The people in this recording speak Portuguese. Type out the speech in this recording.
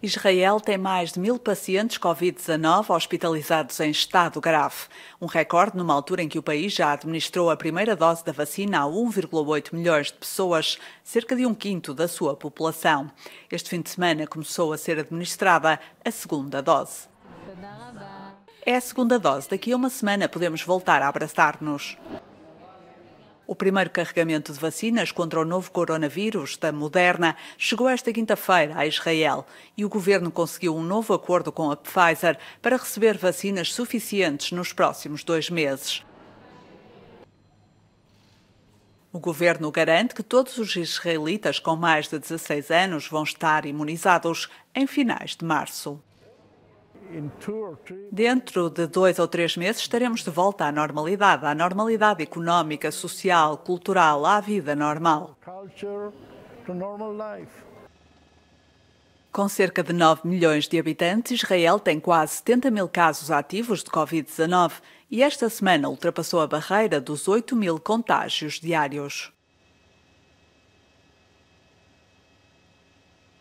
Israel tem mais de mil pacientes Covid-19 hospitalizados em estado grave. Um recorde numa altura em que o país já administrou a primeira dose da vacina a 1,8 milhões de pessoas, cerca de um quinto da sua população. Este fim de semana começou a ser administrada a segunda dose. É a segunda dose. Daqui a uma semana podemos voltar a abraçar-nos. O primeiro carregamento de vacinas contra o novo coronavírus da Moderna chegou esta quinta-feira a Israel e o governo conseguiu um novo acordo com a Pfizer para receber vacinas suficientes nos próximos dois meses. O governo garante que todos os israelitas com mais de 16 anos vão estar imunizados em finais de março. Dentro de dois ou três meses estaremos de volta à normalidade, à normalidade económica, social, cultural, à vida normal. Com cerca de 9 milhões de habitantes, Israel tem quase 70 mil casos ativos de Covid-19 e esta semana ultrapassou a barreira dos 8 mil contágios diários.